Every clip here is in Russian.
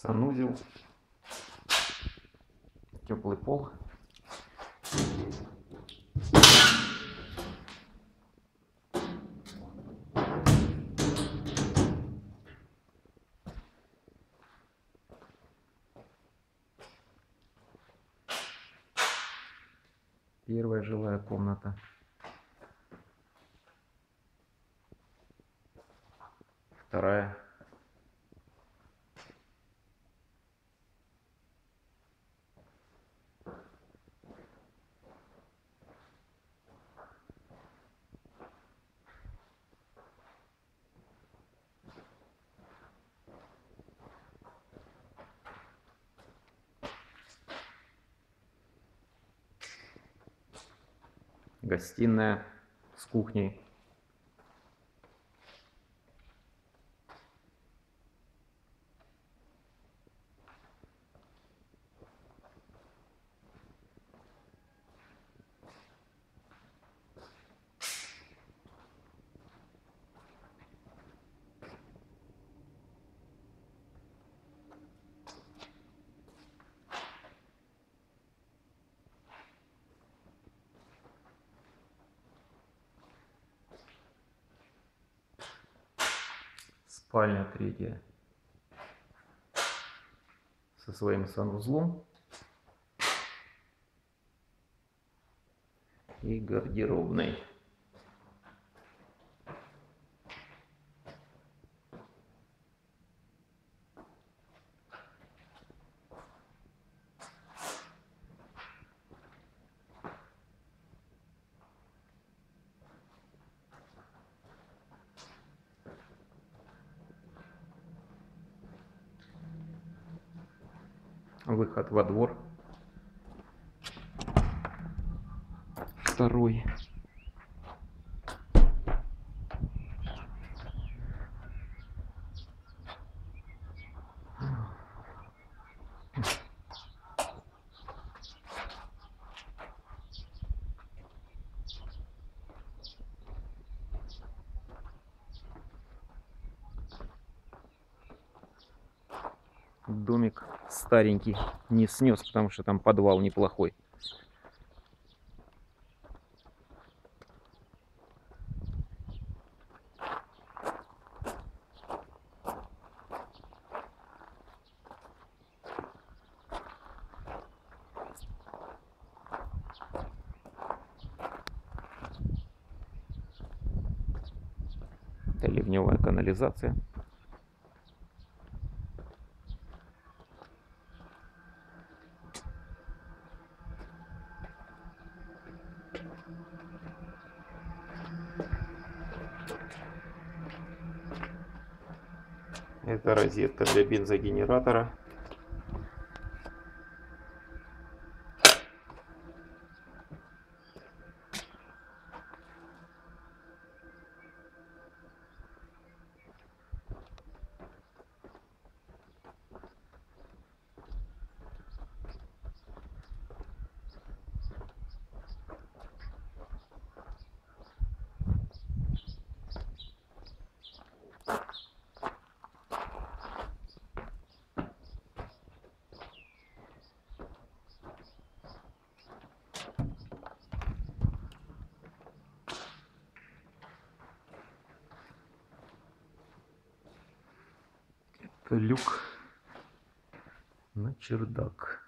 санузел, теплый пол. Первая жилая комната. Вторая. Гостиная с кухней. Спальня третья со своим санузлом и гардеробной. Выход во двор. Второй. Домик старенький, не снес, потому что там подвал неплохой. Это ливневая канализация. Это розетка для бензогенератора. Люк на чердак.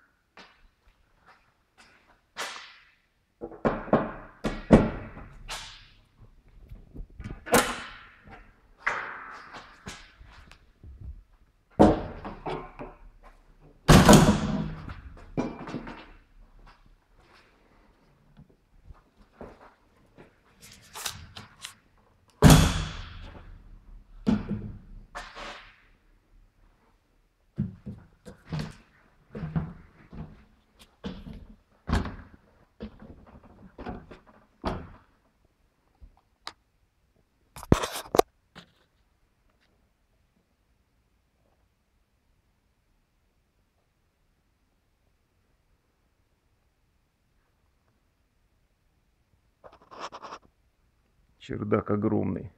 Чердак огромный.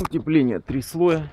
Утепление три слоя.